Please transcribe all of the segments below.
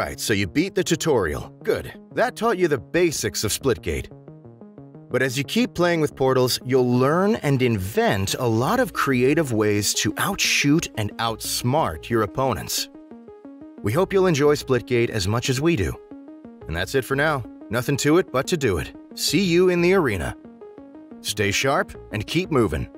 Alright, so you beat the tutorial. Good. That taught you the basics of Splitgate. But as you keep playing with portals, you'll learn and invent a lot of creative ways to outshoot and outsmart your opponents. We hope you'll enjoy Splitgate as much as we do. And that's it for now. Nothing to it but to do it. See you in the arena. Stay sharp and keep moving.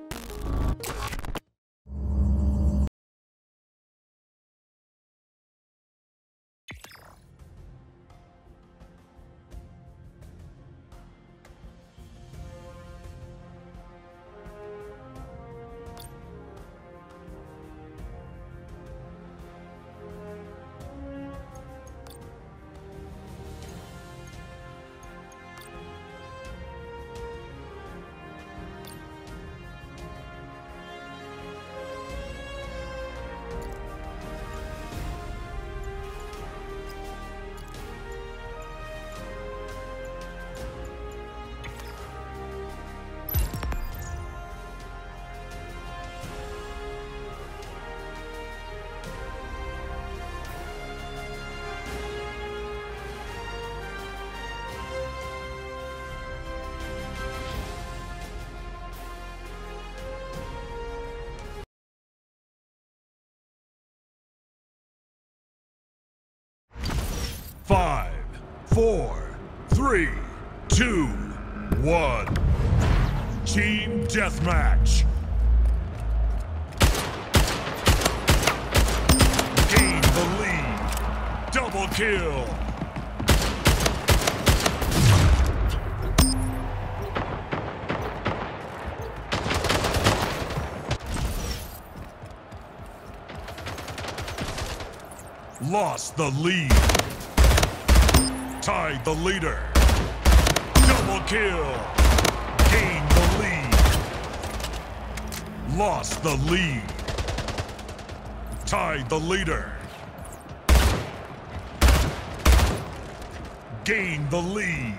Five, four, three, two, one. Team Deathmatch. Gain the lead. Double kill. Lost the lead. Tied the leader. Double kill. Gained the lead. Lost the lead. Tied the leader. Gained the lead.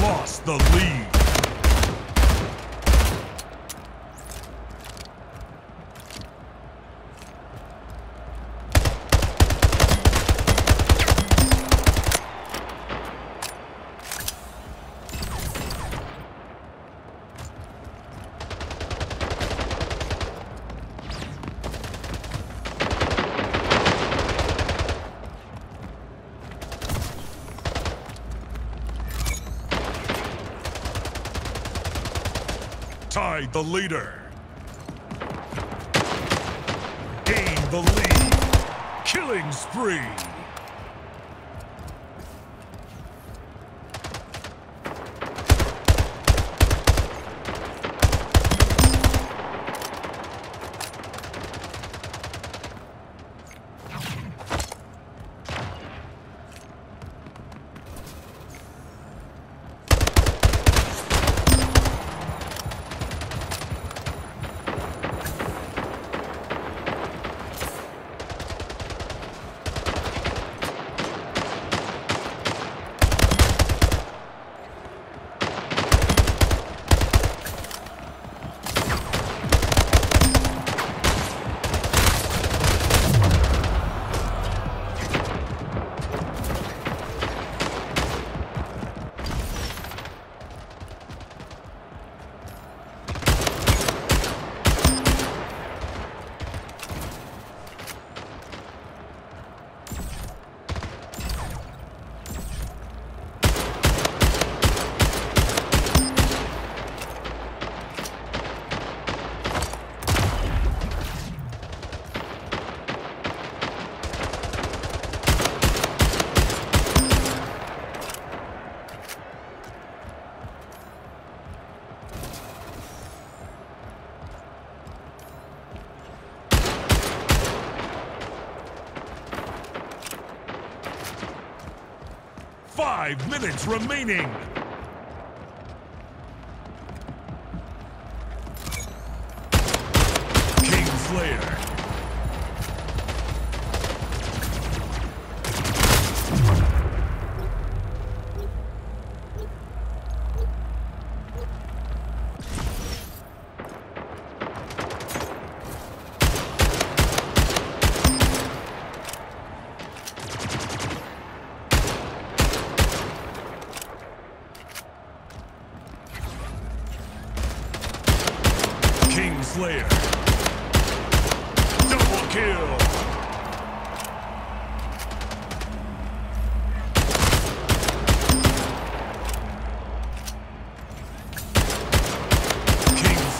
Lost the lead. Tied the leader. Gained the lead. Killing spree. Five minutes remaining. King Slayer. Double kill.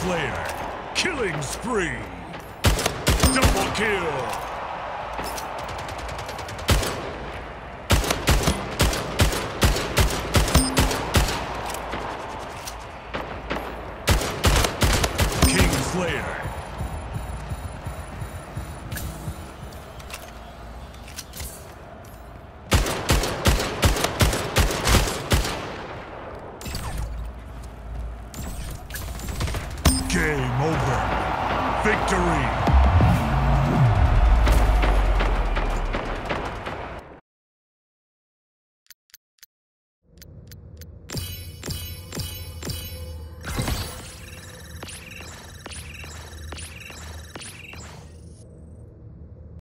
Slayer. Killing spree. Double kill. Game over. Victory.